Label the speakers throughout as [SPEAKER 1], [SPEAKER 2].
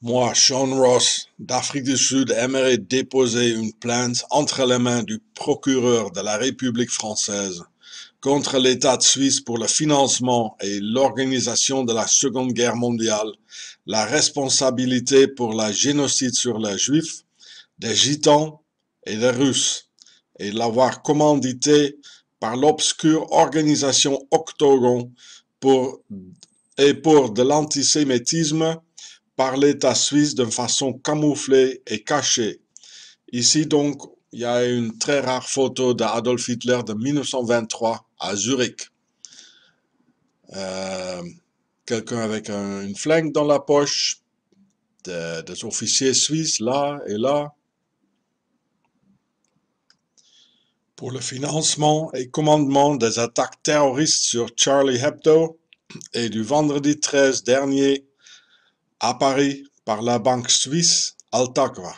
[SPEAKER 1] Moi, Sean Ross, d'Afrique du Sud, aimerais déposer une plainte entre les mains du procureur de la République française contre l'État de Suisse pour le financement et l'organisation de la Seconde Guerre mondiale, la responsabilité pour la génocide sur les Juifs, des Gitans et des Russes, et l'avoir commandité par l'obscure organisation Octogon pour, et pour de l'antisémitisme par l'État suisse de façon camouflée et cachée. Ici donc, il y a une très rare photo d'Adolf Hitler de 1923 à Zurich. Euh, quelqu'un avec une flingue dans la poche, des officiers suisses là et là. Pour le financement et commandement des attaques terroristes sur Charlie Hebdo et du vendredi 13 dernier à Paris par la banque suisse Altaqua.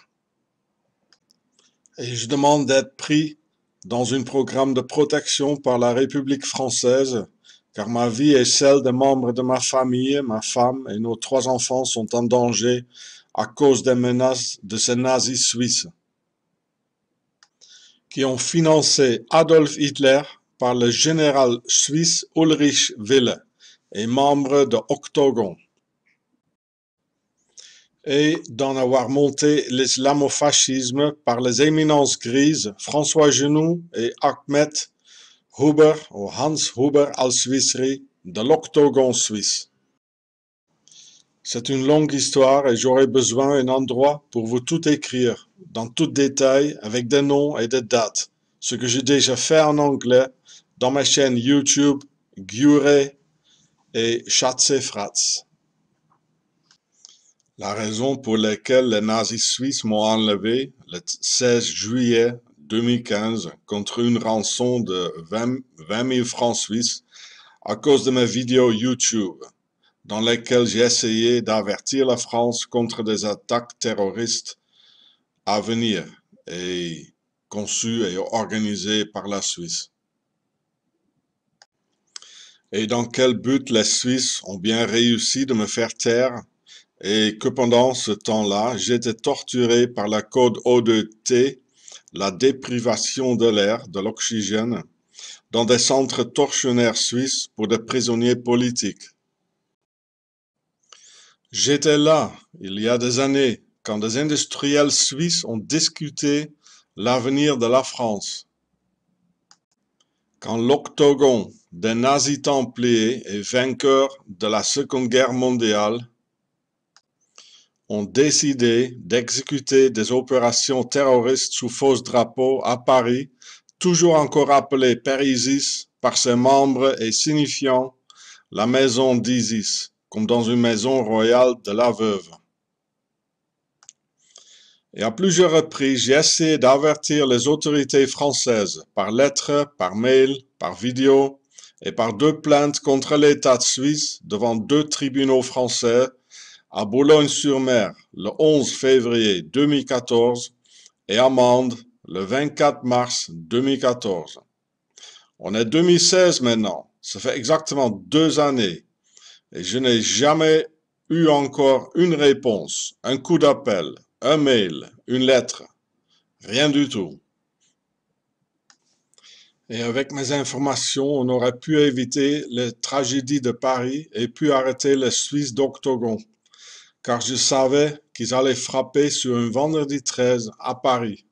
[SPEAKER 1] Et je demande d'être pris dans un programme de protection par la République française, car ma vie et celle des membres de ma famille, ma femme et nos trois enfants sont en danger à cause des menaces de ces nazis suisses qui ont financé Adolf Hitler par le général suisse Ulrich Wille et membre de Octogon et d'en avoir monté l'islamofascisme par les éminences grises François Genoux et Ahmed Huber ou Hans Huber al-Swissri de l'Octogon suisse. C'est une longue histoire et j'aurai besoin d'un endroit pour vous tout écrire, dans tout détail, avec des noms et des dates, ce que j'ai déjà fait en anglais dans ma chaîne YouTube Gure et Schatze Fratz. La raison pour laquelle les nazis suisses m'ont enlevé le 16 juillet 2015 contre une rançon de 20, 000 francs suisses à cause de mes vidéos YouTube dans lesquelles j'ai essayé d'avertir la France contre des attaques terroristes à venir et conçues et organisées par la Suisse. Et dans quel but les Suisses ont bien réussi de me faire taire? Et que pendant ce temps-là, j'étais torturé par la code O2T, la déprivation de l'air, de l'oxygène, dans des centres tortionnaires suisses pour des prisonniers politiques. J'étais là, il y a des années, quand des industriels suisses ont discuté l'avenir de la France. Quand l'octogon des nazis templiers et vainqueurs de la Seconde Guerre mondiale ont décidé d'exécuter des opérations terroristes sous faux drapeaux à Paris, toujours encore appelé Périsis par ses membres et signifiant la maison d'Isis, comme dans une maison royale de la veuve. Et à plusieurs reprises, j'ai essayé d'avertir les autorités françaises par lettre, par mail, par vidéo et par deux plaintes contre l'État suisse devant deux tribunaux français à Boulogne-sur-Mer le 11 février 2014 et à Mende le 24 mars 2014. On est 2016 maintenant, ça fait exactement deux années et je n'ai jamais eu encore une réponse, un coup d'appel, un mail, une lettre, rien du tout. Et avec mes informations, on aurait pu éviter les tragédies de Paris et pu arrêter les Suisses d'Octogon car je savais qu'ils allaient frapper sur un vendredi 13 à Paris.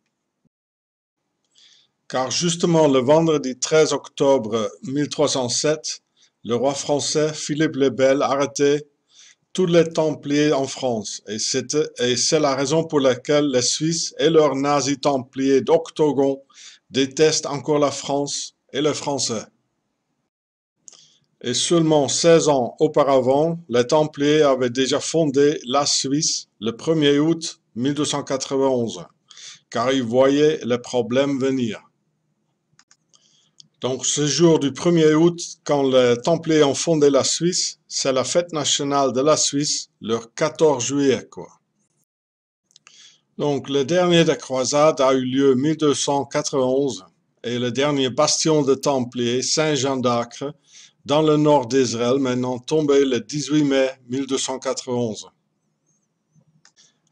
[SPEAKER 1] Car justement le vendredi 13 octobre 1307, le roi français Philippe le Bel arrêtait tous les Templiers en France, et c'est la raison pour laquelle les Suisses et leurs nazis Templiers d'Octogon détestent encore la France et les Français et seulement 16 ans auparavant, les Templiers avaient déjà fondé la Suisse le 1er août 1291, car ils voyaient les problèmes venir. Donc ce jour du 1er août, quand les Templiers ont fondé la Suisse, c'est la fête nationale de la Suisse, le 14 juillet. Quoi. Donc le dernier des croisades a eu lieu 1291 et le dernier bastion de Templiers, Saint-Jean d'Acre, dans le nord d'Israël, maintenant tombé le 18 mai 1291.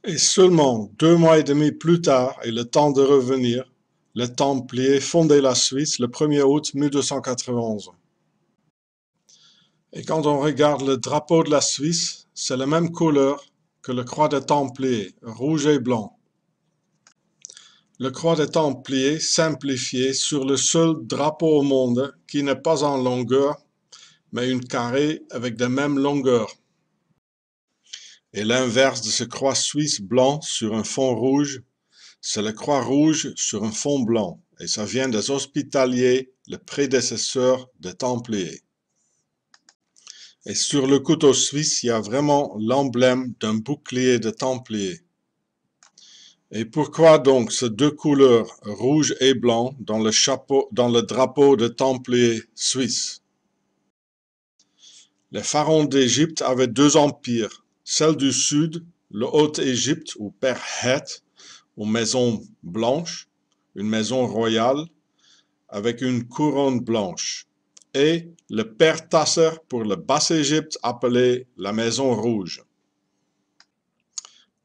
[SPEAKER 1] Et seulement deux mois et demi plus tard, et le temps de revenir, les Templiers fondaient la Suisse le 1er août 1291. Et quand on regarde le drapeau de la Suisse, c'est la même couleur que le croix des Templiers, rouge et blanc. Le croix des Templiers simplifié sur le seul drapeau au monde qui n'est pas en longueur, mais une carré avec de même longueur. Et l'inverse de ce croix suisse blanc sur un fond rouge, c'est le croix rouge sur un fond blanc, et ça vient des hospitaliers, le prédécesseur des Templiers. Et sur le couteau suisse, il y a vraiment l'emblème d'un bouclier de Templier. Et pourquoi donc ces deux couleurs, rouge et blanc, dans le, dans le drapeau de Templier suisse? Les pharaons d'Égypte avaient deux empires, celle du sud, le Haut-Égypte ou Père Het, ou maison blanche, une maison royale, avec une couronne blanche et le père Tasser pour le Basse-Égypte appelé la Maison Rouge.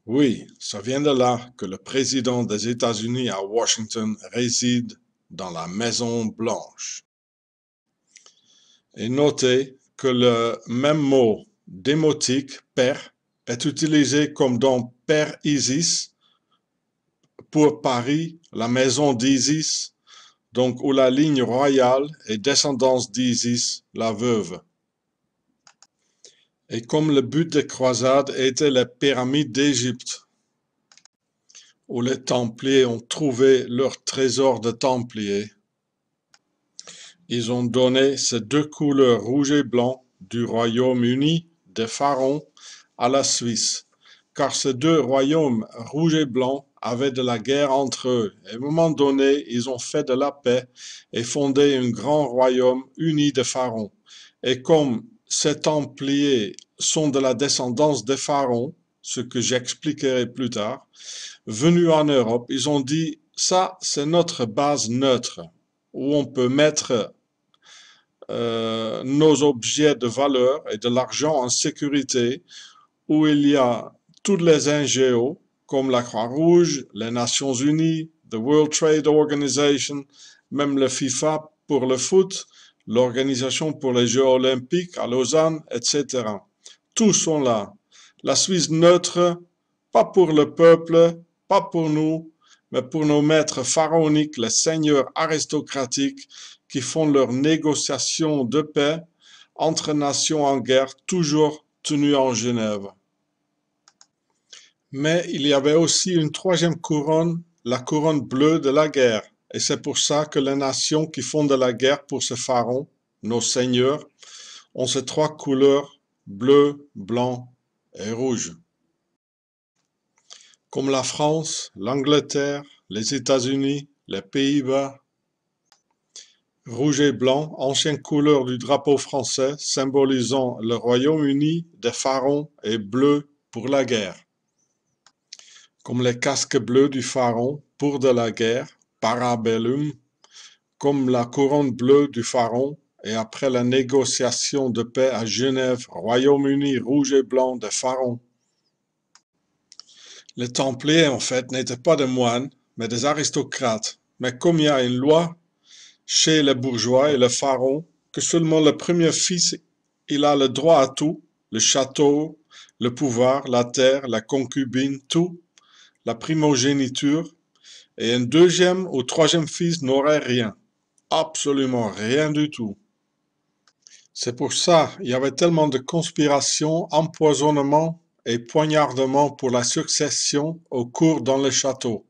[SPEAKER 1] Oui, ça vient de là que le président des États-Unis à Washington réside dans la Maison Blanche. Et notez que le même mot démotique, père, est utilisé comme dans Père Isis pour Paris, la maison d'Isis, donc où la ligne royale est descendance d'Isis, la veuve. Et comme le but des croisades était les pyramides d'Égypte, où les Templiers ont trouvé leur trésor de Templiers, ils ont donné ces deux couleurs rouge et blanc du Royaume-Uni des pharaons à la Suisse, car ces deux royaumes rouge et blanc avaient de la guerre entre eux. à un moment donné, ils ont fait de la paix et fondé un grand royaume uni de Pharaons. Et comme ces Templiers sont de la descendance des Pharaons, ce que j'expliquerai plus tard, venus en Europe, ils ont dit, ça, c'est notre base neutre, où on peut mettre euh, nos objets de valeur et de l'argent en sécurité, où il y a toutes les NGO, comme la Croix-Rouge, les Nations Unies, the World Trade Organization, même le FIFA pour le foot, l'Organisation pour les Jeux olympiques à Lausanne, etc. Tous sont là. La Suisse neutre, pas pour le peuple, pas pour nous, mais pour nos maîtres pharaoniques, les seigneurs aristocratiques qui font leurs négociations de paix entre nations en guerre, toujours tenues en Genève. Mais il y avait aussi une troisième couronne, la couronne bleue de la guerre. Et c'est pour ça que les nations qui font de la guerre pour ce pharaon, nos seigneurs, ont ces trois couleurs, bleu, blanc et rouge. Comme la France, l'Angleterre, les États-Unis, les Pays-Bas, rouge et blanc, ancienne couleur du drapeau français symbolisant le Royaume-Uni des pharaons et bleu pour la guerre. Comme les casques bleus du pharaon pour de la guerre, parabellum, comme la couronne bleue du pharaon, et après la négociation de paix à Genève, Royaume-Uni rouge et blanc de pharaon. Les Templiers, en fait, n'étaient pas des moines, mais des aristocrates. Mais comme il y a une loi chez les bourgeois et le pharaon, que seulement le premier fils, il a le droit à tout, le château, le pouvoir, la terre, la concubine, tout, la primogéniture, et un deuxième ou troisième fils n'aurait rien. Absolument rien du tout. C'est pour ça il y avait tellement de conspirations, empoisonnements et poignardements pour la succession au cours dans le château.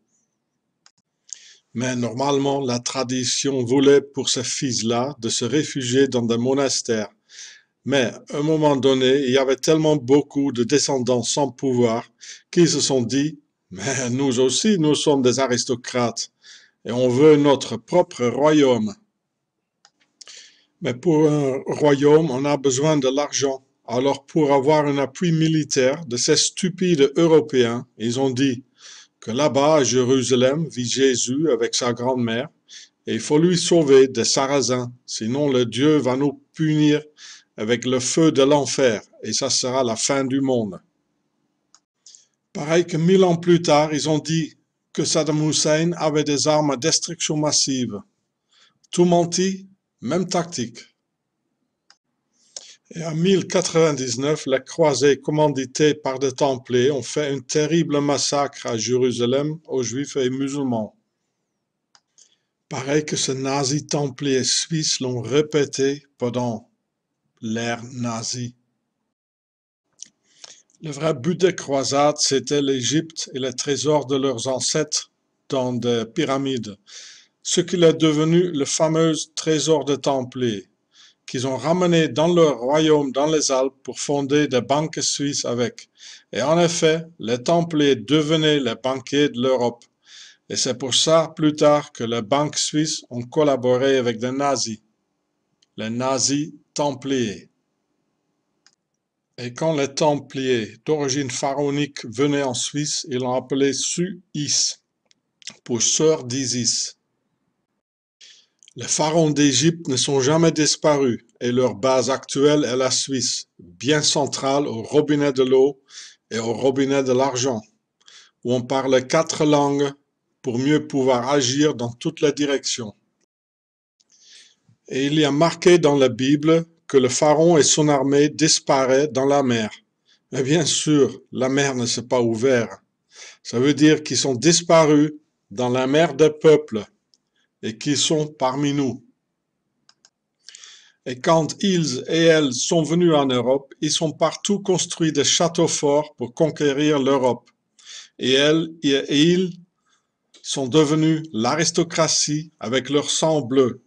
[SPEAKER 1] Mais normalement, la tradition voulait pour ces fils-là de se réfugier dans des monastères. Mais à un moment donné, il y avait tellement beaucoup de descendants sans pouvoir qu'ils se sont dit mais nous aussi, nous sommes des aristocrates et on veut notre propre royaume. Mais pour un royaume, on a besoin de l'argent. Alors pour avoir un appui militaire de ces stupides Européens, ils ont dit que là-bas à Jérusalem vit Jésus avec sa grand-mère et il faut lui sauver des Sarrasins, sinon le Dieu va nous punir avec le feu de l'enfer et ça sera la fin du monde. Pareil que mille ans plus tard, ils ont dit que Saddam Hussein avait des armes à destruction massive. Tout menti, même tactique. En 1099, les croisés commandités par des Templiers ont fait un terrible massacre à Jérusalem aux Juifs et musulmans. Pareil que ce nazi templier suisse l'ont répété pendant l'ère nazie. Le vrai but des croisades, c'était l'Égypte et les trésors de leurs ancêtres dans des pyramides, ce qu'il est devenu le fameux trésor des Templiers, qu'ils ont ramené dans leur royaume dans les Alpes pour fonder des banques suisses avec. Et en effet, les Templiers devenaient les banquiers de l'Europe. Et c'est pour ça, plus tard, que les banques suisses ont collaboré avec des nazis, les nazis templiers. Et quand les templiers d'origine pharaonique venaient en Suisse, ils l'ont appelé Suis, pour sœur d'Isis. Les pharaons d'Égypte ne sont jamais disparus et leur base actuelle est la Suisse, bien centrale au robinet de l'eau et au robinet de l'argent, où on parle quatre langues pour mieux pouvoir agir dans toutes les directions. Et il y a marqué dans la Bible que le pharaon et son armée disparaissent dans la mer. Mais bien sûr, la mer ne s'est pas ouverte. Ça veut dire qu'ils sont disparus dans la mer des peuples et qu'ils sont parmi nous. Et quand ils et elles sont venus en Europe, ils ont partout construit des châteaux forts pour conquérir l'Europe. Et elles et ils sont devenus l'aristocratie avec leur sang bleu,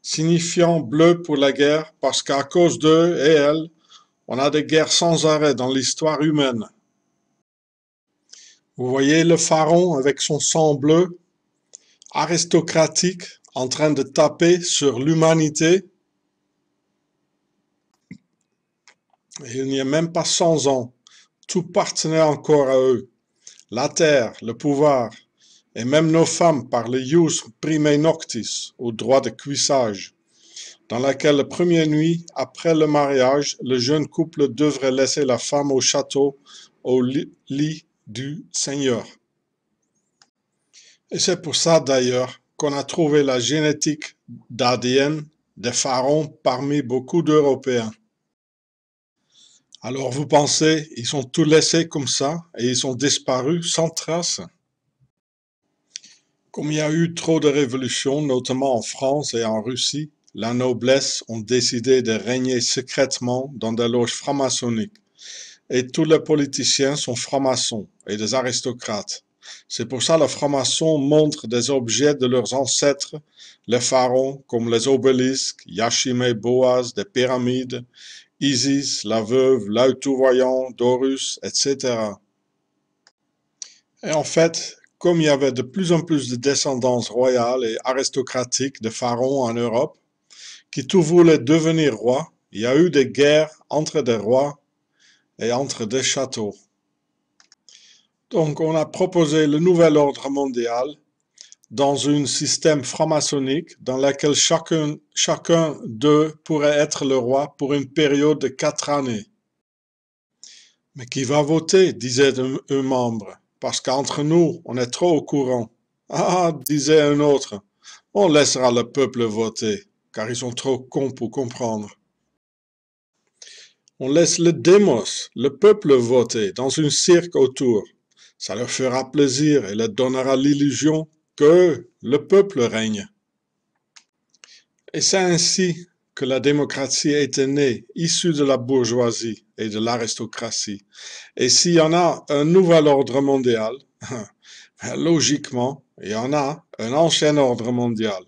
[SPEAKER 1] signifiant bleu pour la guerre parce qu'à cause d'eux et elles, on a des guerres sans arrêt dans l'histoire humaine. Vous voyez le pharaon avec son sang bleu, aristocratique, en train de taper sur l'humanité. Il n'y a même pas 100 ans, tout partenait encore à eux. La terre, le pouvoir, et même nos femmes par le ius prime noctis, au droit de cuissage, dans laquelle la première nuit après le mariage, le jeune couple devrait laisser la femme au château, au lit du Seigneur. Et c'est pour ça d'ailleurs qu'on a trouvé la génétique d'ADN des pharaons parmi beaucoup d'Européens. Alors vous pensez, ils sont tous laissés comme ça et ils sont disparus sans trace? Comme il y a eu trop de révolutions, notamment en France et en Russie, la noblesse ont décidé de régner secrètement dans des loges franc-maçonniques. Et tous les politiciens sont francs-maçons et des aristocrates. C'est pour ça que les francs-maçons montrent des objets de leurs ancêtres, les pharaons, comme les obélisques, Yashime Boaz, des pyramides, Isis, la veuve, l'œil tout-voyant, Dorus, etc. Et en fait, comme il y avait de plus en plus de descendance royale et aristocratique de pharaons en Europe, qui tout voulaient devenir rois, il y a eu des guerres entre des rois et entre des châteaux. Donc on a proposé le nouvel ordre mondial dans un système franc-maçonnique dans lequel chacun, d'eux pourrait être le roi pour une période de quatre années. Mais qui va voter disait un membre parce qu'entre nous, on est trop au courant. Ah, disait un autre, on laissera le peuple voter, car ils sont trop cons pour comprendre. On laisse le démos, le peuple voter, dans une cirque autour. Ça leur fera plaisir et leur donnera l'illusion que le peuple règne. Et c'est ainsi que la démocratie était née, issue de la bourgeoisie et de l'aristocratie. Et s'il y en a un nouvel ordre mondial, ben, logiquement, il y en a un ancien ordre mondial.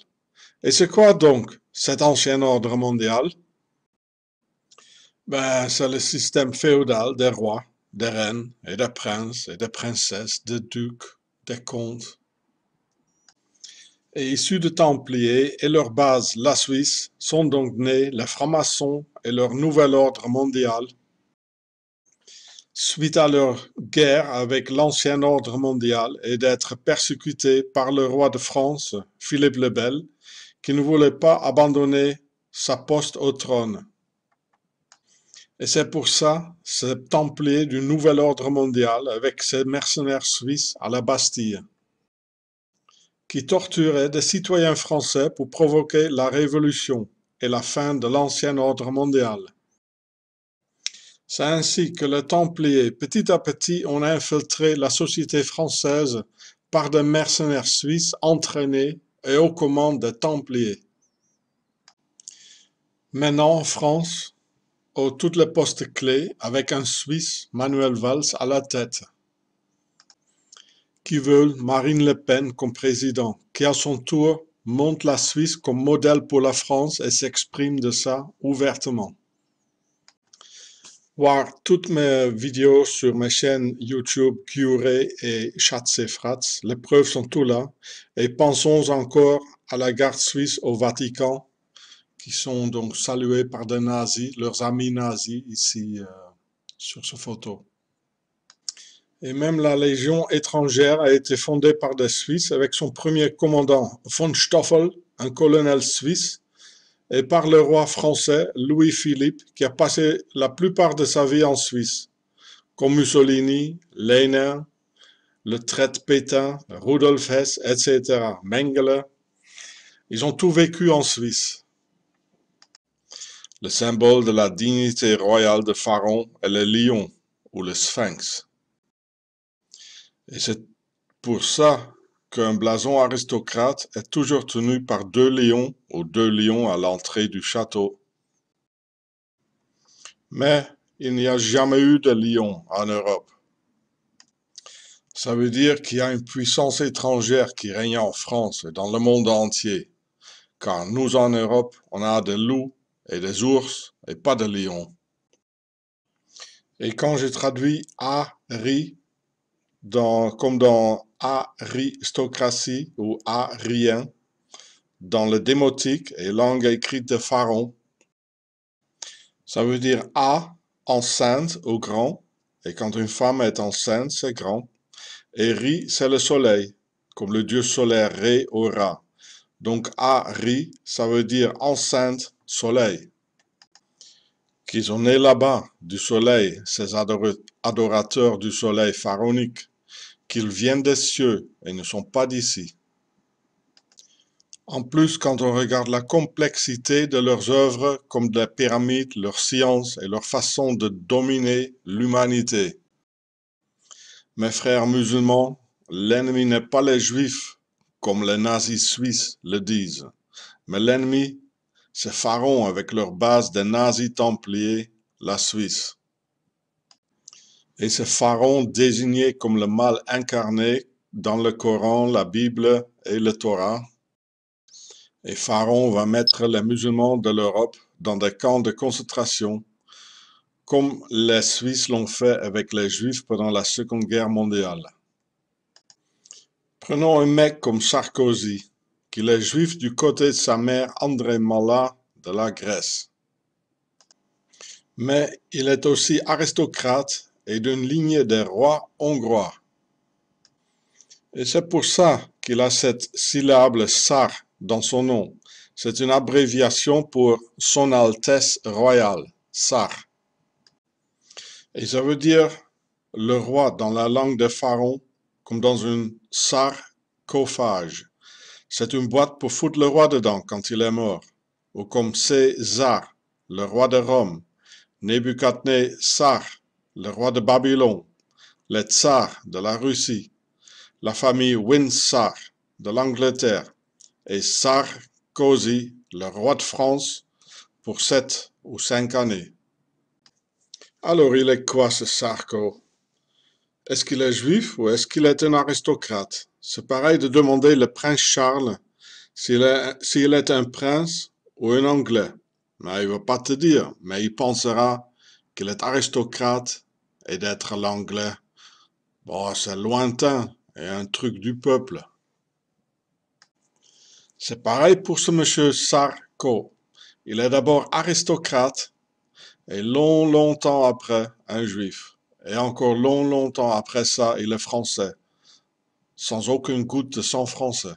[SPEAKER 1] Et c'est quoi donc cet ancien ordre mondial? Ben, c'est le système féodal des rois, des reines et des princes et des princesses, des ducs, des comtes, et issus de Templiers et leur base, la Suisse, sont donc nés les francs-maçons et leur nouvel ordre mondial. Suite à leur guerre avec l'ancien ordre mondial et d'être persécutés par le roi de France, Philippe le Bel, qui ne voulait pas abandonner sa poste au trône. Et c'est pour ça, ce templier du nouvel ordre mondial avec ses mercenaires suisses à la Bastille, qui torturaient des citoyens français pour provoquer la révolution et la fin de l'ancien ordre mondial. C'est ainsi que les Templiers, petit à petit, ont infiltré la société française par des mercenaires suisses entraînés et aux commandes des Templiers. Maintenant, en France, aux toutes les postes clés, avec un Suisse, Manuel Valls, à la tête, qui veut Marine Le Pen comme président, qui à son tour monte la Suisse comme modèle pour la France et s'exprime de ça ouvertement. Voir toutes mes vidéos sur mes chaînes YouTube Curé et Frats, les preuves sont tout là, et pensons encore à la garde suisse au Vatican, qui sont donc salués par des nazis, leurs amis nazis ici euh, sur cette photo. Et même la Légion étrangère a été fondée par des Suisses avec son premier commandant von Stoffel, un colonel suisse, et par le roi français Louis-Philippe qui a passé la plupart de sa vie en Suisse, comme Mussolini, Leiner, le traite Pétain, Rudolf Hess, etc., Mengele. Ils ont tout vécu en Suisse. Le symbole de la dignité royale de Pharaon est le lion ou le sphinx. Et c'est pour ça qu'un blason aristocrate est toujours tenu par deux lions ou deux lions à l'entrée du château. Mais il n'y a jamais eu de lion en Europe. Ça veut dire qu'il y a une puissance étrangère qui règne en France et dans le monde entier. Car nous en Europe, on a des loups et des ours et pas de lions. Et quand j'ai traduit Ari dans, comme dans aristocratie ou arien, dans le démotique et langue écrite de Pharaon, ça veut dire A, enceinte ou grand, et quand une femme est enceinte, c'est grand, et Ri, c'est le soleil, comme le dieu solaire Ré ou Ra. Donc Ari, ça veut dire enceinte soleil. Qu'ils ont né là-bas, du soleil, ces adorateurs du soleil pharaonique, qu'ils viennent des cieux et ne sont pas d'ici. En plus, quand on regarde la complexité de leurs œuvres, comme la pyramide, leur science et leur façon de dominer l'humanité. Mes frères musulmans, l'ennemi n'est pas les juifs, comme les nazis suisses le disent, mais l'ennemi, c'est Pharaon avec leur base des nazis templiers, la Suisse. Et c'est Pharaon désigné comme le mal incarné dans le Coran, la Bible et le Torah. Et Pharaon va mettre les musulmans de l'Europe dans des camps de concentration, comme les Suisses l'ont fait avec les Juifs pendant la Seconde Guerre mondiale. Prenons un mec comme Sarkozy, qu'il est juif du côté de sa mère André Mallat de la Grèce. Mais il est aussi aristocrate et d'une lignée des rois hongrois. Et c'est pour ça qu'il a cette syllabe Sar dans son nom. C'est une abréviation pour Son Altesse Royale, Sar. Et ça veut dire le roi dans la langue de Pharaon, comme dans une sarcophage. C'est une boîte pour foutre le roi dedans quand il est mort. Ou comme César, le roi de Rome, Nebuchadnezzar, le roi de Babylone, les tsars de la Russie, la famille Windsor de l'Angleterre. Et Sarkozy, le roi de France, pour sept ou cinq années. Alors il est quoi ce Sarko? Est-ce qu'il est juif ou est-ce qu'il est un aristocrate? C'est pareil de demander le prince Charles s'il est, un prince ou un anglais. Mais il ne va pas te dire, mais il pensera qu'il est aristocrate et d'être l'anglais. Bon, c'est lointain et un truc du peuple. C'est pareil pour ce monsieur Sarko. Il est d'abord aristocrate et long, longtemps après, un juif. Et encore long, longtemps après ça, il est français sans aucune goutte de sang français.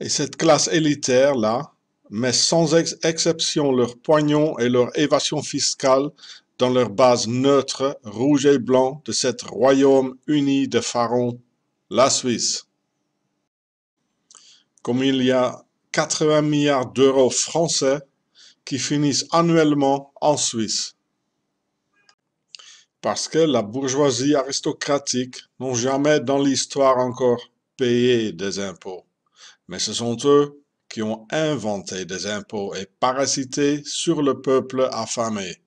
[SPEAKER 1] Et cette classe élitaire-là, mais sans exception leur poignon et leur évasion fiscale dans leur base neutre, rouge et blanc de cet royaume uni de pharaons, la Suisse. Comme il y a 80 milliards d'euros français qui finissent annuellement en Suisse. Parce que la bourgeoisie aristocratique n'ont jamais dans l'histoire encore payé des impôts. Mais ce sont eux qui ont inventé des impôts et parasité sur le peuple affamé.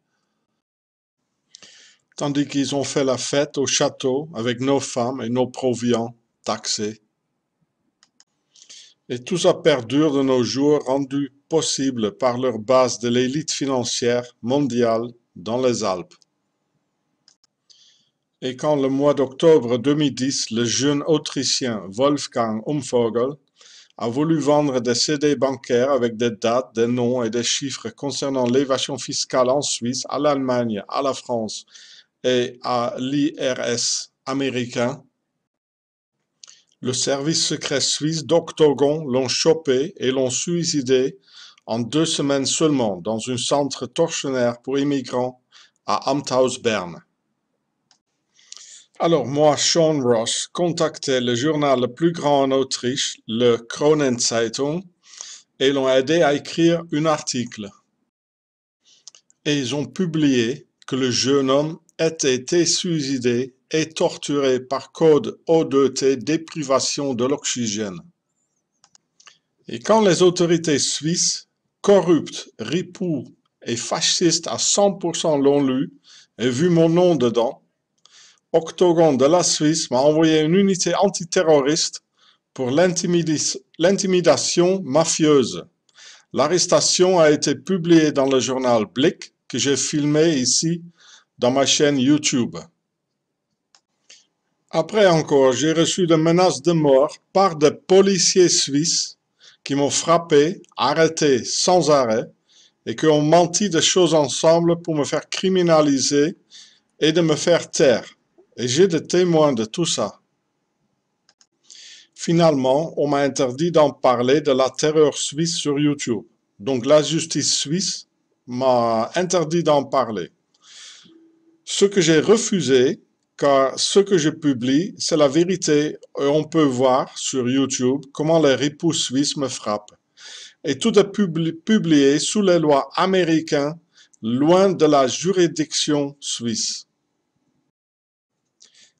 [SPEAKER 1] Tandis qu'ils ont fait la fête au château avec nos femmes et nos proviants taxés. Et tout ça perdure de nos jours, rendu possible par leur base de l'élite financière mondiale dans les Alpes. Et quand le mois d'octobre 2010, le jeune Autrichien Wolfgang Umvogel a voulu vendre des CD bancaires avec des dates, des noms et des chiffres concernant l'évasion fiscale en Suisse, à l'Allemagne, à la France et à l'IRS américain, le service secret suisse d'Octogon l'ont chopé et l'ont suicidé en deux semaines seulement dans un centre tortionnaire pour immigrants à Amthaus, Berne. Alors moi, Sean Ross, contactais le journal le plus grand en Autriche, le Kronenzeitung, et l'ont aidé à écrire un article. Et ils ont publié que le jeune homme était été suicidé et torturé par code O2T déprivation de l'oxygène. Et quand les autorités suisses, corruptes, ripoux et fascistes à 100% l'ont lu et vu mon nom dedans, Octogon de la Suisse m'a envoyé une unité antiterroriste pour l'intimidation mafieuse. L'arrestation a été publiée dans le journal Blick que j'ai filmé ici dans ma chaîne YouTube. Après encore, j'ai reçu des menaces de mort par des policiers suisses qui m'ont frappé, arrêté sans arrêt et qui ont menti de choses ensemble pour me faire criminaliser et de me faire taire. Et j'ai des témoins de tout ça. Finalement, on m'a interdit d'en parler de la terreur suisse sur YouTube. Donc la justice suisse m'a interdit d'en parler. Ce que j'ai refusé, car ce que je publie, c'est la vérité et on peut voir sur YouTube comment les ripoux suisses me frappent. Et tout est publié sous les lois américaines, loin de la juridiction suisse.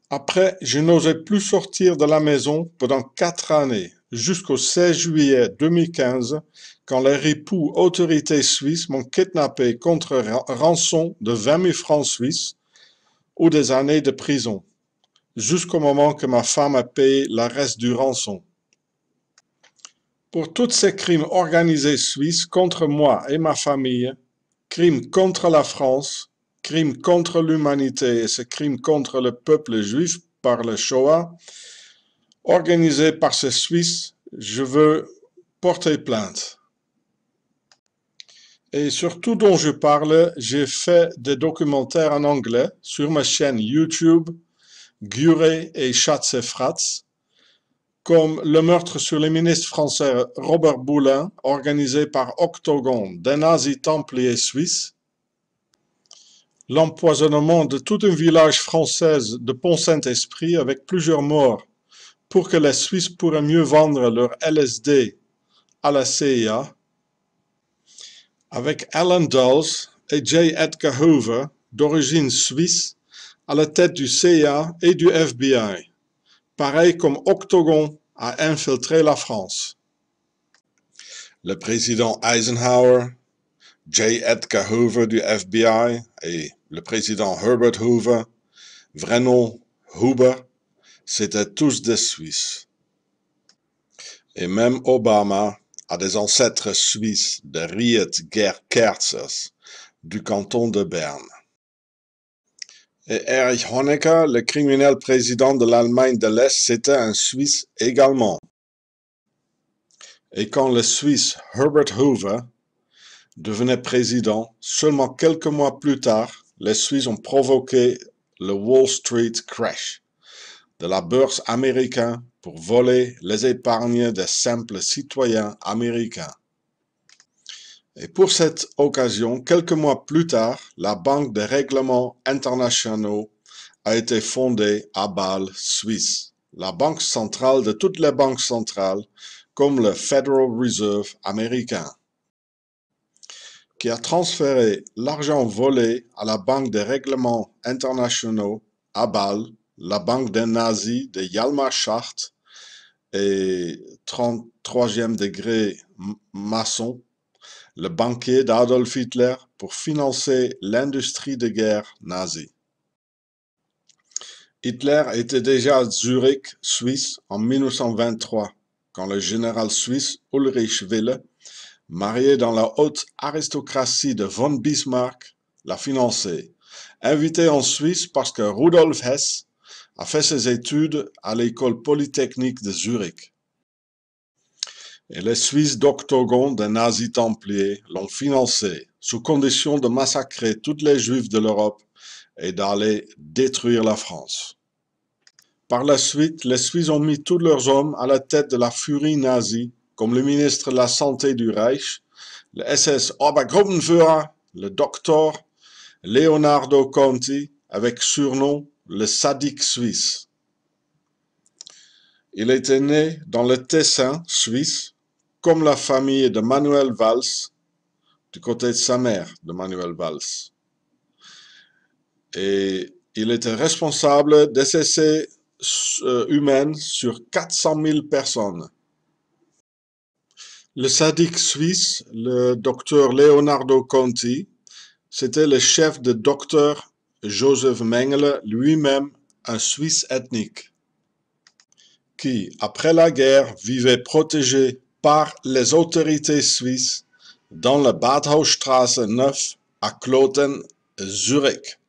[SPEAKER 1] Après, je n'osais plus sortir de la maison pendant quatre années, jusqu'au 16 juillet 2015, quand les ripoux autorités suisses m'ont kidnappé contre rançon de 20 000 francs suisses ou des années de prison, jusqu'au moment que ma femme a payé la reste du rançon. Pour tous ces crimes organisés suisses contre moi et ma famille, crimes contre la France, crimes contre l'humanité et ces crimes contre le peuple juif par le Shoah, organisés par ces Suisses, je veux porter plainte. Et sur tout dont je parle, j'ai fait des documentaires en anglais sur ma chaîne YouTube, Guré et Schatz comme le meurtre sur le ministre français Robert Boulin, organisé par Octogon, des nazis templiers suisses, l'empoisonnement de tout un village français de Pont-Saint-Esprit avec plusieurs morts pour que les Suisses pourraient mieux vendre leur LSD à la CIA, avec Alan Dulles et J. Edgar Hoover, d'origine suisse, à la tête du CIA et du FBI, pareil comme Octogon a infiltré la France. Le président Eisenhower, J. Edgar Hoover du FBI et le président Herbert Hoover, vrai nom Hoover, c'étaient tous des Suisses. Et même Obama à des ancêtres suisses de Riet Kerzers du canton de Berne. Et Erich Honecker, le criminel président de l'Allemagne de l'Est, c'était un Suisse également. Et quand le Suisse Herbert Hoover devenait président, seulement quelques mois plus tard, les Suisses ont provoqué le Wall Street Crash de la bourse américaine pour voler les épargnes des simples citoyens américains. Et pour cette occasion, quelques mois plus tard, la Banque des règlements internationaux a été fondée à Bâle, Suisse, la banque centrale de toutes les banques centrales, comme le Federal Reserve américain, qui a transféré l'argent volé à la Banque des règlements internationaux à Bâle, la banque des nazis de Hjalmar Schacht et 33e degré maçon le banquier d'Adolf Hitler pour financer l'industrie de guerre nazie. Hitler était déjà à Zurich, Suisse, en 1923, quand le général suisse Ulrich Wille, marié dans la haute aristocratie de von Bismarck, l'a financé. Invité en Suisse parce que Rudolf Hess a fait ses études à l'école polytechnique de Zurich et les Suisses d'Octogon des nazis templiers l'ont financé, sous condition de massacrer toutes les Juifs de l'Europe et d'aller détruire la France. Par la suite, les Suisses ont mis tous leurs hommes à la tête de la furie nazie, comme le ministre de la Santé du Reich, le SS Obergruppenführer, le docteur Leonardo Conti, avec surnom le sadique suisse. Il était né dans le Tessin suisse comme la famille de Manuel Valls, du côté de sa mère, de Manuel Valls. Et il était responsable d'essais euh, humains sur 400 000 personnes. Le sadique suisse, le docteur Leonardo Conti, c'était le chef de docteur Joseph Mengele, lui-même un Suisse ethnique, qui, après la guerre, vivait protégé par les autorités suisses dans la Badhausstraße 9 à Kloten, Zurich,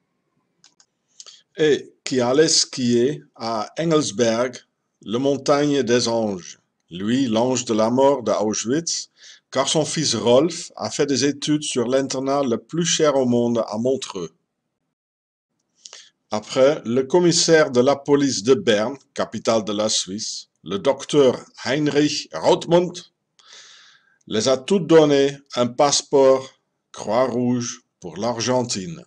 [SPEAKER 1] et qui allait skier à Engelsberg, le montagne des anges, lui l'ange de la mort d'Auschwitz, car son fils Rolf a fait des études sur l'internat le plus cher au monde à Montreux. Après, le commissaire de la police de Berne, capitale de la Suisse, le docteur Heinrich Rothmund les a toutes donné un passeport Croix-Rouge pour l'Argentine.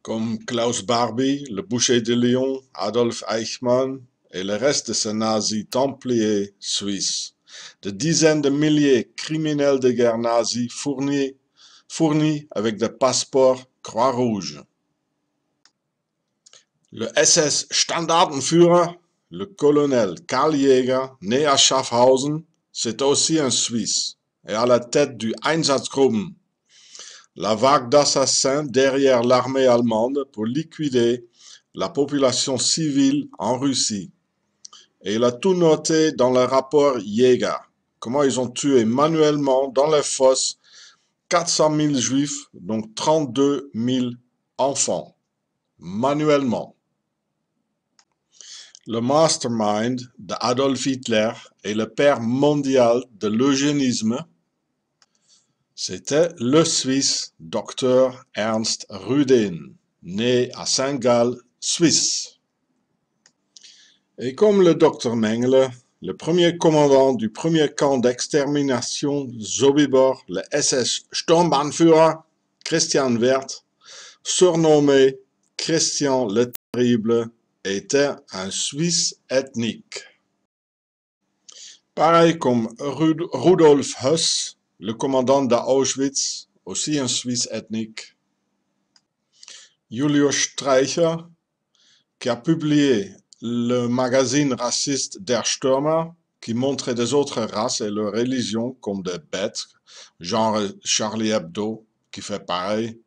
[SPEAKER 1] Comme Klaus Barbie, le boucher de Lyon, Adolf Eichmann et le reste de ces nazis templiers suisses. De dizaines de milliers criminels de guerre nazis fournis, fournis avec des passeports Croix-Rouge. Le SS Standartenführer le colonel Karl Jäger, né à Schaffhausen, c'est aussi un Suisse et à la tête du Einsatzgruppen, la vague d'assassins derrière l'armée allemande pour liquider la population civile en Russie. Et il a tout noté dans le rapport Jäger, comment ils ont tué manuellement dans les fosses 400 000 juifs, donc 32 000 enfants, manuellement. Le mastermind d'Adolf Hitler et le père mondial de l'eugénisme, c'était le Suisse Dr Ernst Rudin, né à Saint-Gall, Suisse. Et comme le Dr Mengele, le premier commandant du premier camp d'extermination Sobibor, le SS Sturmbannführer Christian Werth, surnommé Christian le Terrible, était un Suisse ethnique. Pareil comme Rudolf Höss, le commandant d'Auschwitz, aussi un Suisse ethnique. Julius Streicher, qui a publié le magazine raciste Der Stürmer, qui montrait des autres races et leurs religions comme des bêtes, genre Charlie Hebdo, qui fait pareil.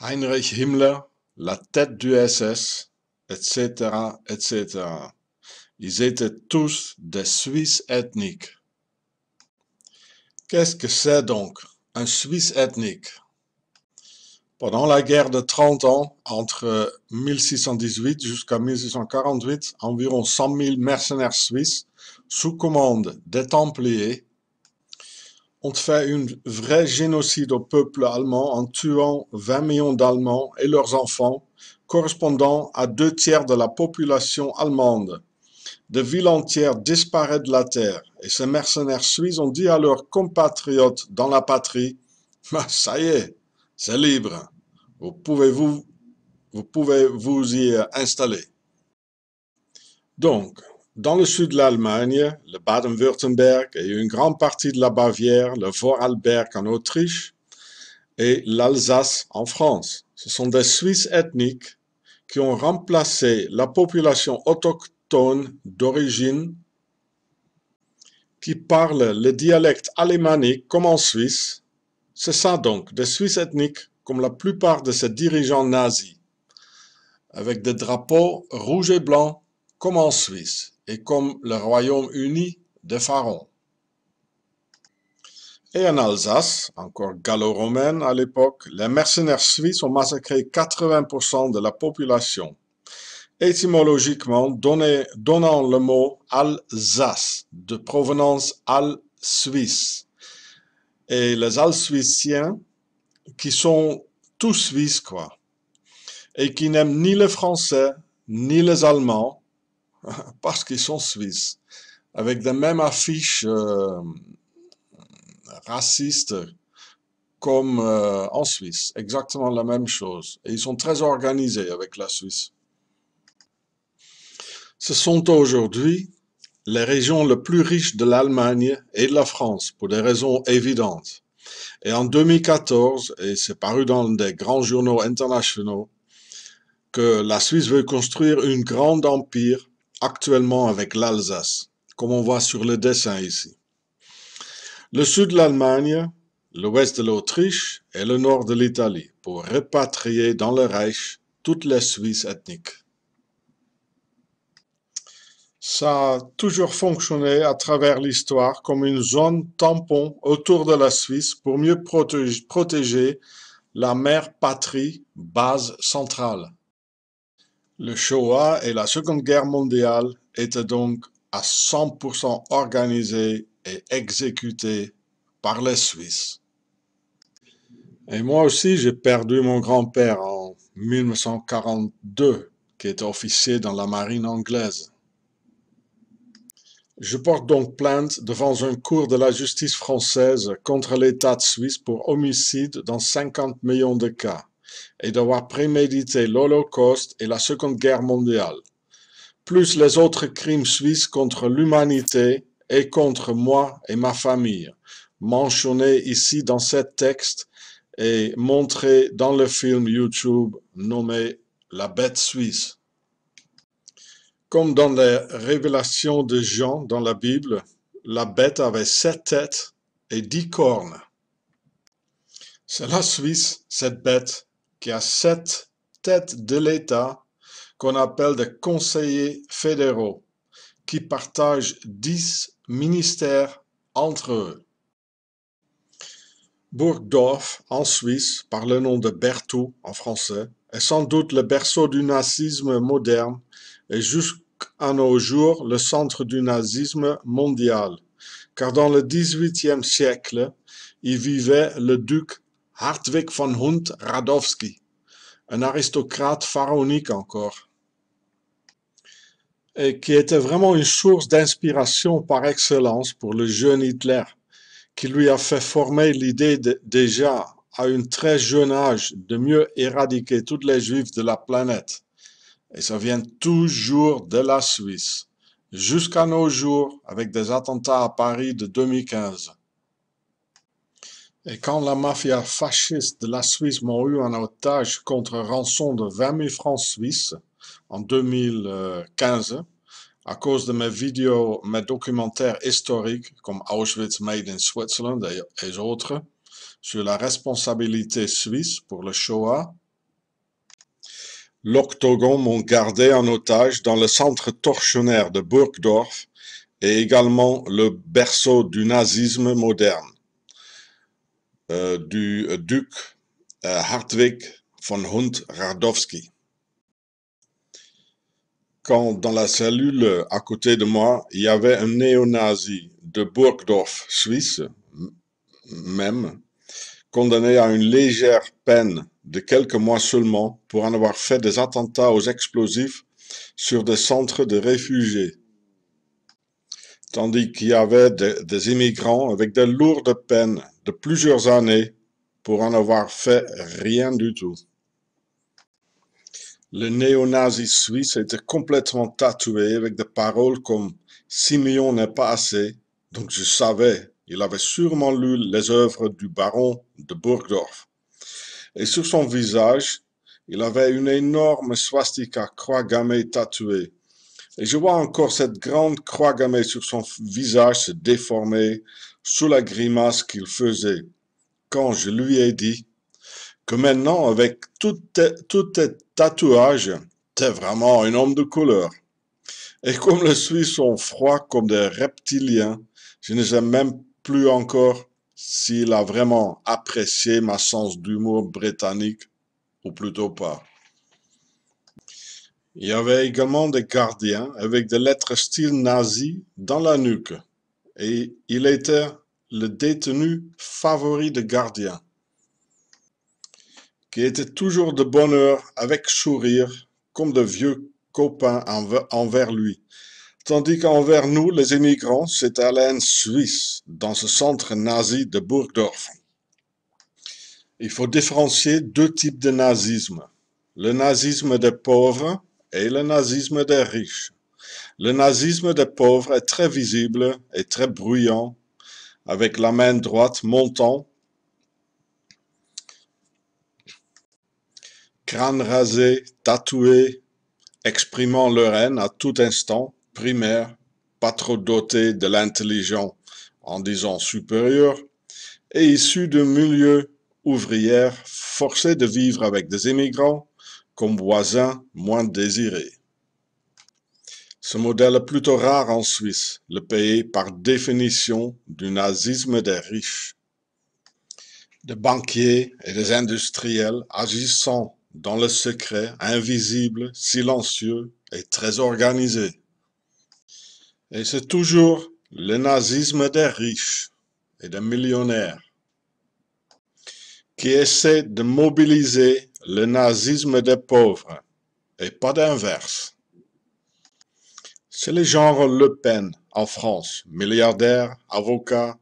[SPEAKER 1] Heinrich Himmler, la tête du SS, etc., etc. Ils étaient tous des Suisses ethniques. Qu'est-ce que c'est donc un Suisse ethnique? Pendant la guerre de 30 ans, entre 1618 jusqu'à 1648, environ 100 000 mercenaires suisses, sous commande des Templiers, ont fait un vrai génocide au peuple allemand en tuant 20 millions d'Allemands et leurs enfants, correspondant à deux tiers de la population allemande, de villes entières disparaissent de la terre, et ces mercenaires suisses ont dit à leurs compatriotes dans la patrie, bah, ça y est, c'est libre, vous pouvez vous, y installer. Donc, dans le sud de l'Allemagne, le Baden-Württemberg et une grande partie de la Bavière, le Vorarlberg en Autriche et l'Alsace en France. Ce sont des Suisses ethniques qui ont remplacé la population autochtone d'origine qui parle le dialecte alémanique comme en Suisse. Ça donc, des Suisses ethniques comme la plupart de ces dirigeants nazis, avec des drapeaux rouges et blancs comme en Suisse et comme le Royaume-Uni de Pharaon. Et en Alsace, encore gallo-romaine à l'époque, les mercenaires suisses ont massacré 80% de la population, étymologiquement donnant le mot Alsace, de provenance al-suisse. Et les Alsuiciens, qui sont tous suisses, quoi, et qui n'aiment ni le français, ni les Allemands, parce qu'ils sont suisses, avec des mêmes affiches euh, racistes comme euh, en Suisse, exactement la même chose. Et ils sont très organisés avec la Suisse. Ce sont aujourd'hui les régions les plus riches de l'Allemagne et de la France, pour des raisons évidentes. Et en 2014, et c'est paru dans des grands journaux internationaux, que la Suisse veut construire un grand empire actuellement avec l'Alsace, comme on voit sur le dessin ici. Le sud de l'Allemagne, l'ouest de l'Autriche et le nord de l'Italie, pour répatrier dans le Reich toutes les Suisses ethniques. Ça a toujours fonctionné à travers l'histoire comme une zone tampon autour de la Suisse pour mieux protéger la mère patrie, base centrale. Le Shoah et la Seconde Guerre mondiale étaient donc à 100% organisés et exécutés par les Suisses. Et moi aussi, j'ai perdu mon grand-père en 1942, qui était officier dans la marine anglaise. Je porte donc plainte devant un cours de la justice française contre l'État Suisse pour homicide dans 50 millions de cas et d'avoir prémédité l'Holocauste et la Seconde Guerre mondiale, plus les autres crimes suisses contre l'humanité et contre moi et ma famille, mentionnés ici dans ce texte et montrés dans le film YouTube nommé La bête suisse. Comme dans les révélations de Jean dans la Bible, la bête avait sept têtes et dix cornes. C'est la Suisse, cette bête, qui a sept têtes de l'État qu'on appelle des conseillers fédéraux, qui partagent dix ministères entre eux. Burgdorf, en Suisse, par le nom de Berthoud en français, est sans doute le berceau du nazisme moderne et jusqu'à nos jours le centre du nazisme mondial, car dans le XVIIIe siècle y vivait le duc Hartwig von Hund Radowski, un aristocrate pharaonique encore, et qui était vraiment une source d'inspiration par excellence pour le jeune Hitler, qui lui a fait former l'idée déjà à un très jeune âge de mieux éradiquer toutes les juifs de la planète. Et ça vient toujours de la Suisse, jusqu'à nos jours avec des attentats à Paris de 2015. Et quand la mafia fasciste de la Suisse m'a eu en otage contre rançon de 20 000 francs suisses en 2015, à cause de mes vidéos, mes documentaires historiques comme Auschwitz Made in Switzerland et, autres, sur la responsabilité suisse pour le Shoah, l'Octogon m'ont gardé en otage dans le centre tortionnaire de Burgdorf et également le berceau du nazisme moderne. Euh, du euh, duc euh, Hartwig von Hund-Radowski. Quand dans la cellule à côté de moi, il y avait un néo-nazi de Burgdorf, Suisse, même, condamné à une légère peine de quelques mois seulement pour en avoir fait des attentats aux explosifs sur des centres de réfugiés. tandis qu'il y avait des immigrants avec de lourdes peines de plusieurs années pour en avoir fait rien du tout. Le néo-nazi suisse était complètement tatoué avec des paroles comme « six millions n'est pas assez », donc je savais, il avait sûrement lu les œuvres du baron de Burgdorf. Et sur son visage, il avait une énorme swastika croix gammée tatouée. Et je vois encore cette grande croix gammée sur son visage se déformer sous la grimace qu'il faisait quand je lui ai dit que maintenant, avec tous tes, tatouages, t'es vraiment un homme de couleur. Et comme les Suisses sont froids comme des reptiliens, je ne sais même plus encore s'il a vraiment apprécié ma sens d'humour britannique ou plutôt pas. Il y avait également des gardiens avec des lettres style nazi dans la nuque et il était le détenu favori des gardiens, qui était toujours de bonne heure avec sourire comme de vieux copains envers lui, tandis qu'envers nous, les immigrants, c'était la suisse dans ce centre nazi de Burgdorf. Il faut différencier deux types de nazisme, le nazisme des pauvres et le nazisme des riches. Le nazisme des pauvres est très visible et très bruyant, avec la main droite montant, crâne rasé, tatoué, exprimant leur haine à tout instant, primaire, pas trop doté de l'intelligent en disant supérieur, et issu de milieu ouvrière forcé de vivre avec des immigrants comme voisins moins désirés. Ce modèle est plutôt rare en Suisse, le pays par définition du nazisme des riches. Des banquiers et des industriels agissant dans le secret, invisible, silencieux et très organisé. Et c'est toujours le nazisme des riches et des millionnaires qui essaie de mobiliser le nazisme des pauvres, et pas d'inverse. C'est le genre Le Pen en France, milliardaire, avocat,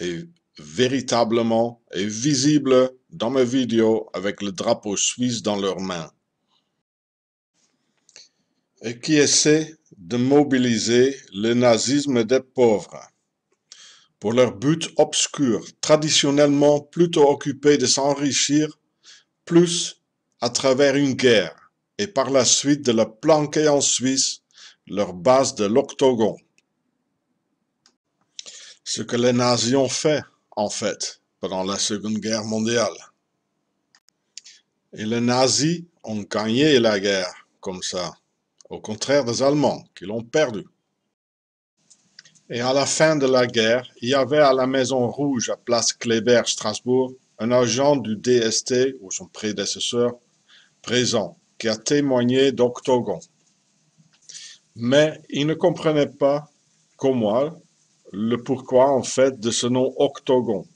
[SPEAKER 1] et véritablement et visible dans mes vidéos avec le drapeau suisse dans leurs mains. Et qui essaie de mobiliser le nazisme des pauvres pour leur but obscur, traditionnellement plutôt occupé de s'enrichir plus à travers une guerre, et par la suite de la planquer en Suisse leur base de l'octogon. Ce que les nazis ont fait, en fait, pendant la Seconde Guerre mondiale. Et les nazis ont gagné la guerre comme ça, au contraire des Allemands qui l'ont perdue. Et à la fin de la guerre, il y avait à la Maison Rouge, à Place Kléber, Strasbourg, un agent du DST, ou son prédécesseur, présent, qui a témoigné d'Octogon. Mais il ne comprenait pas, comme moi, le pourquoi en fait de ce nom Octogon.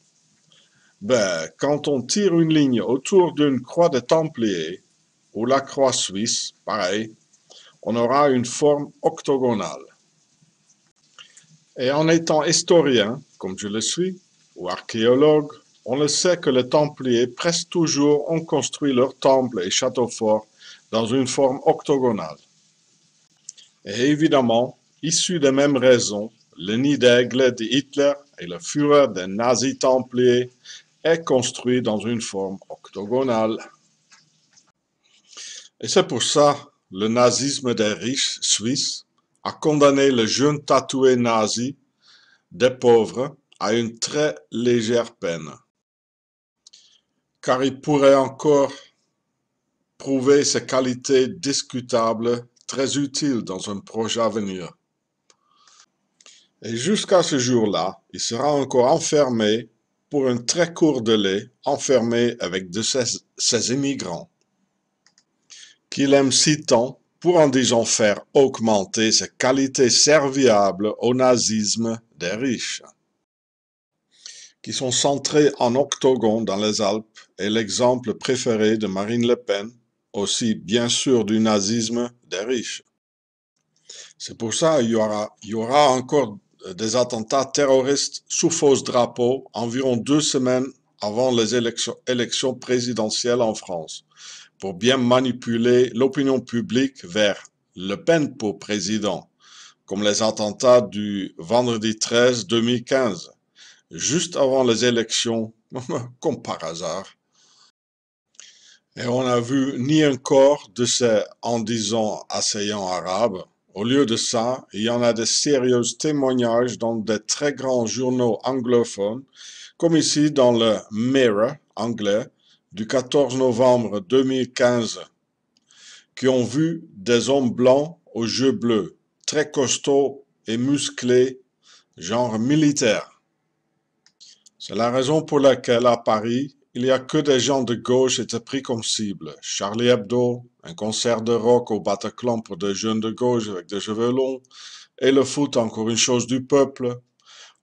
[SPEAKER 1] Ben, quand on tire une ligne autour d'une croix de Templier, ou la croix suisse, pareil, on aura une forme octogonale. Et en étant historien, comme je le suis, ou archéologue, on le sait que les Templiers presque toujours ont construit leurs temples et châteaux forts dans une forme octogonale. Et évidemment, issu des mêmes raisons, le nid d'aigle de Hitler et le fureur des nazis templiers est construit dans une forme octogonale. Et c'est pour ça le nazisme des riches suisses a condamné le jeune tatoué nazi des pauvres à une très légère peine, car il pourrait encore prouver ses qualités discutables très utiles dans un projet à venir. Et jusqu'à ce jour-là, il sera encore enfermé pour un très court délai, enfermé avec ses, ses immigrants, qu'il aime si tant pour en disant faire augmenter ses qualités serviables au nazisme des riches, qui sont centrés en octogone dans les Alpes et l'exemple préféré de Marine Le Pen, aussi bien sûr du nazisme des riches. C'est pour ça qu'il y aura, encore des attentats terroristes sous fausse drapeau environ deux semaines avant les élections présidentielles en France, pour bien manipuler l'opinion publique vers Le Pen pour président, comme les attentats du vendredi 13 2015, juste avant les élections, comme par hasard. Et on n'a vu ni un corps de ces en disant assaillants arabes. Au lieu de ça, il y en a de sérieux témoignages dans des très grands journaux anglophones, comme ici dans le Mirror anglais du 14 novembre 2015, qui ont vu des hommes blancs aux yeux bleus, très costauds et musclés, genre militaire. C'est la raison pour laquelle à Paris, il n'y a que des gens de gauche étaient pris comme cible. Charlie Hebdo, un concert de rock au Bataclan pour des jeunes de gauche avec des cheveux longs, et le foot encore une chose du peuple.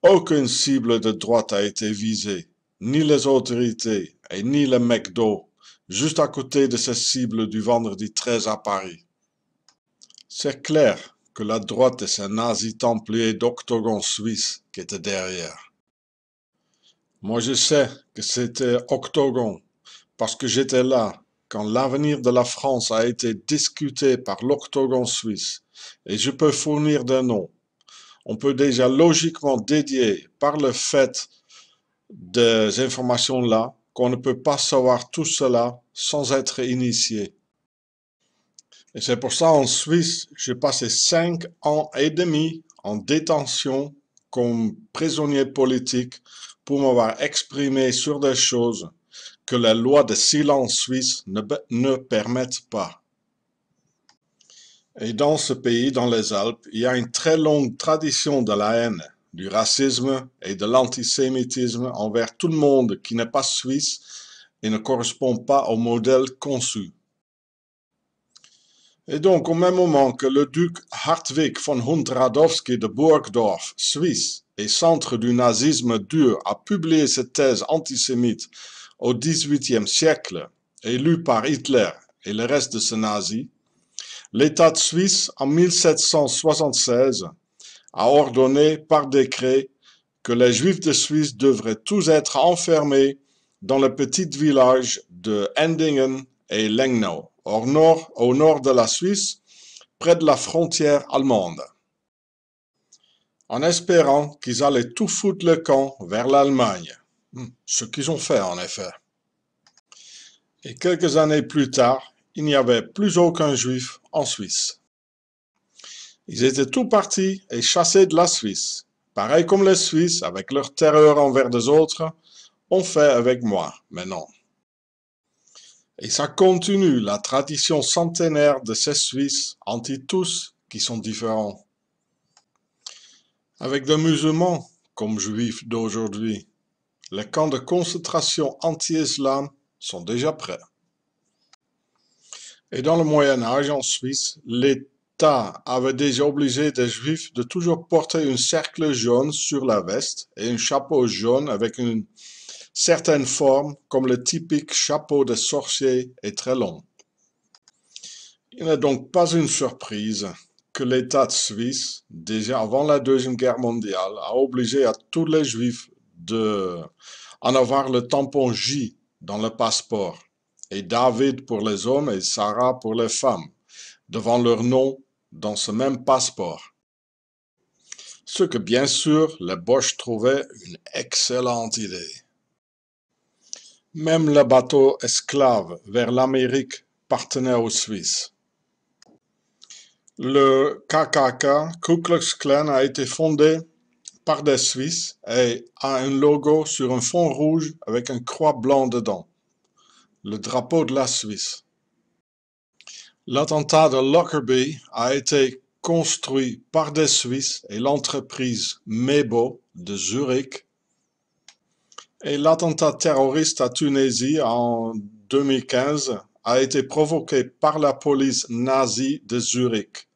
[SPEAKER 1] Aucune cible de droite a été visée, ni les autorités et ni le McDo, juste à côté de ces cibles du vendredi 13 à Paris. C'est clair que la droite et ses nazis templiers d'octogone suisse qui étaient derrière. Moi, je sais que c'était Octogon, parce que j'étais là quand l'avenir de la France a été discuté par l'Octogon suisse, et je peux fournir des noms. On peut déjà logiquement dédier par le fait des informations là qu'on ne peut pas savoir tout cela sans être initié. Et c'est pour ça en Suisse, j'ai passé cinq ans et demi en détention comme prisonnier politique pour m'avoir exprimé sur des choses que la loi de silence suisse ne, ne permettent pas. Et dans ce pays, dans les Alpes, il y a une très longue tradition de la haine, du racisme et de l'antisémitisme envers tout le monde qui n'est pas suisse et ne correspond pas au modèle conçu. Et donc, au même moment que le duc Hartwig von Hund-Radowski de Burgdorf, Suisse, et centre du nazisme dur, a publié cette thèse antisémite au XVIIIe siècle et lue par Hitler et le reste de ce nazis, l'État de Suisse, en 1776, a ordonné par décret que les Juifs de Suisse devraient tous être enfermés dans le petit village de Endingen et Lengnau au nord, au nord de la Suisse, près de la frontière allemande, en espérant qu'ils allaient tout foutre le camp vers l'Allemagne, hmm, ce qu'ils ont fait en effet. Et quelques années plus tard, il n'y avait plus aucun juif en Suisse. Ils étaient tout partis et chassés de la Suisse, pareil comme les Suisses, avec leur terreur envers des autres, ont fait avec moi, mais non. Et ça continue la tradition centenaire de ces Suisses anti-tous qui sont différents. Avec des musulmans comme juifs d'aujourd'hui, les camps de concentration anti-islam sont déjà prêts. Et dans le Moyen Âge en Suisse, l'État avait déjà obligé des juifs de toujours porter un cercle jaune sur la veste et un chapeau jaune avec une Certaines formes, comme le typique chapeau de sorcier, est très long. Il n'est donc pas une surprise que l'État suisse, déjà avant la Deuxième Guerre mondiale, a obligé à tous les Juifs de en avoir le tampon J dans le passeport, et David pour les hommes et Sarah pour les femmes, devant leur nom dans ce même passeport. Ce que bien sûr les Bosch trouvaient une excellente idée. Même le bateau esclave vers l'Amérique partenait aux Suisses. Le KKK, Ku Klux Klan, a été fondé par des Suisses et a un logo sur un fond rouge avec un croix blanc dedans, le drapeau de la Suisse. L'attentat de Lockerbie a été construit par des Suisses et l'entreprise Mebo de Zurich et l'attentat terroriste à Tunisie en 2015 a été provoqué par la police nazie de Zurich.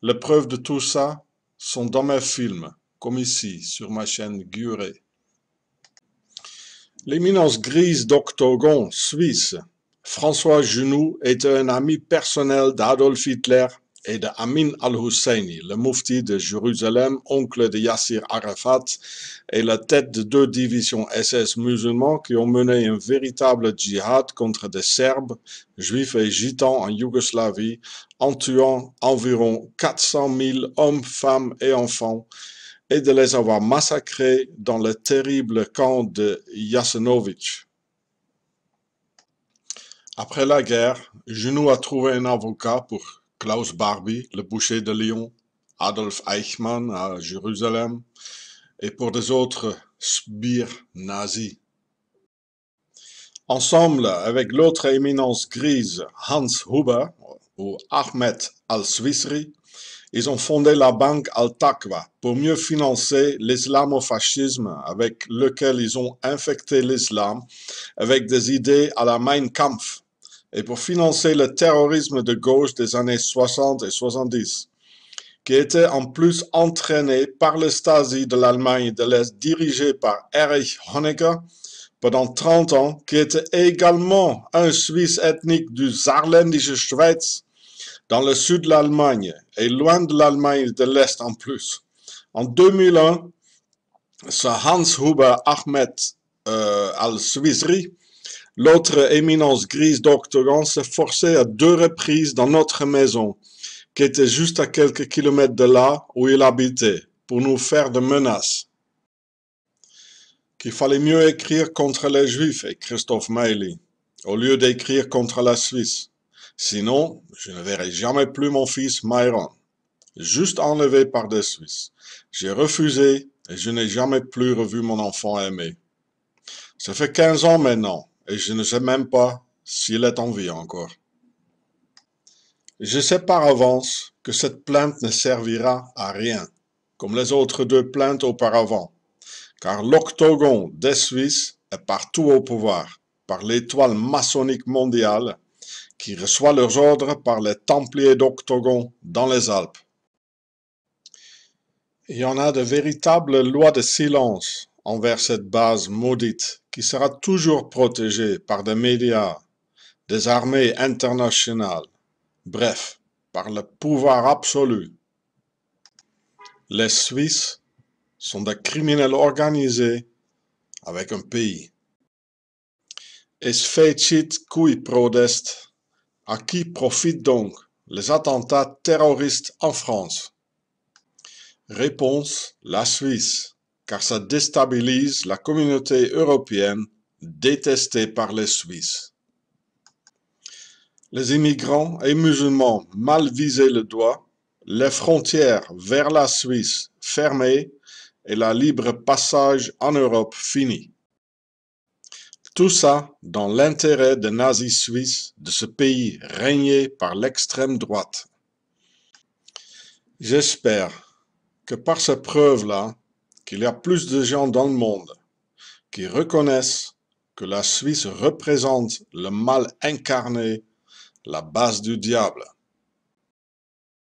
[SPEAKER 1] Les preuves de tout ça sont dans mes films, comme ici sur ma chaîne Guré. L'éminence grise d'Octogon suisse, François Genoux était un ami personnel d'Adolf Hitler et de Amin al-Husseini, le mufti de Jérusalem, oncle de Yassir Arafat, et la tête de deux divisions SS musulmans qui ont mené un véritable djihad contre des Serbes, Juifs et Gitans en Yougoslavie, en tuant environ 400 000 hommes, femmes et enfants, et de les avoir massacrés dans le terrible camp de Jasenovic. Après la guerre, Junot a trouvé un avocat pour Klaus Barbie, le boucher de Lyon, Adolf Eichmann à Jérusalem, et pour des autres sbires nazis. Ensemble avec l'autre éminence grise Hans Huber ou Ahmed al-Swisri, ils ont fondé la banque Al-Taqwa pour mieux financer l'islamofascisme avec lequel ils ont infecté l'islam avec des idées à la Mein Kampf et pour financer le terrorisme de gauche des années 60 et 70, qui était en plus entraîné par le Stasi de l'Allemagne de l'Est dirigé par Erich Honecker pendant 30 ans, qui était également un Suisse ethnique du Saarländische Schweiz, dans le sud de l'Allemagne et loin de l'Allemagne de l'Est en plus. En 2001, ce Hans Huber Ahmed euh, al-Swisri L'autre éminence grise d'Octogon s'est forcé à deux reprises dans notre maison, qui était juste à quelques kilomètres de là où il habitait, pour nous faire de menaces. Qu'il fallait mieux écrire contre les Juifs, et Christophe Meili, au lieu d'écrire contre la Suisse. Sinon, je ne verrai jamais plus mon fils Myron, juste enlevé par des Suisses. J'ai refusé et je n'ai jamais plus revu mon enfant aimé. Ça fait 15 ans maintenant, et je ne sais même pas s'il est en vie encore. Je sais par avance que cette plainte ne servira à rien, comme les autres deux plaintes auparavant, car l'octogon des Suisses est partout au pouvoir, par l'étoile maçonnique mondiale, qui reçoit leurs ordres par les Templiers d'Octogon dans les Alpes. Il y en a de véritables lois de silence envers cette base maudite qui sera toujours protégée par des médias, des armées internationales, bref, par le pouvoir absolu. Les Suisses sont des criminels organisés avec un pays. Es fecit cui prodest, à qui profitent donc les attentats terroristes en France? Réponse, la Suisse car ça déstabilise la communauté européenne détestée par les Suisses. Les immigrants et musulmans mal visés le doigt, les frontières vers la Suisse fermées et la libre passage en Europe fini. Tout ça dans l'intérêt des nazis suisses de ce pays régné par l'extrême droite. J'espère que par cette preuve-là, qu'il y a plus de gens dans le monde qui reconnaissent que la Suisse représente le mal incarné, la base du diable.